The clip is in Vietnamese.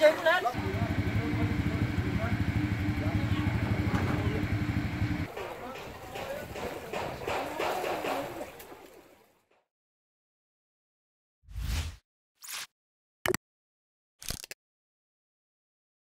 dính hết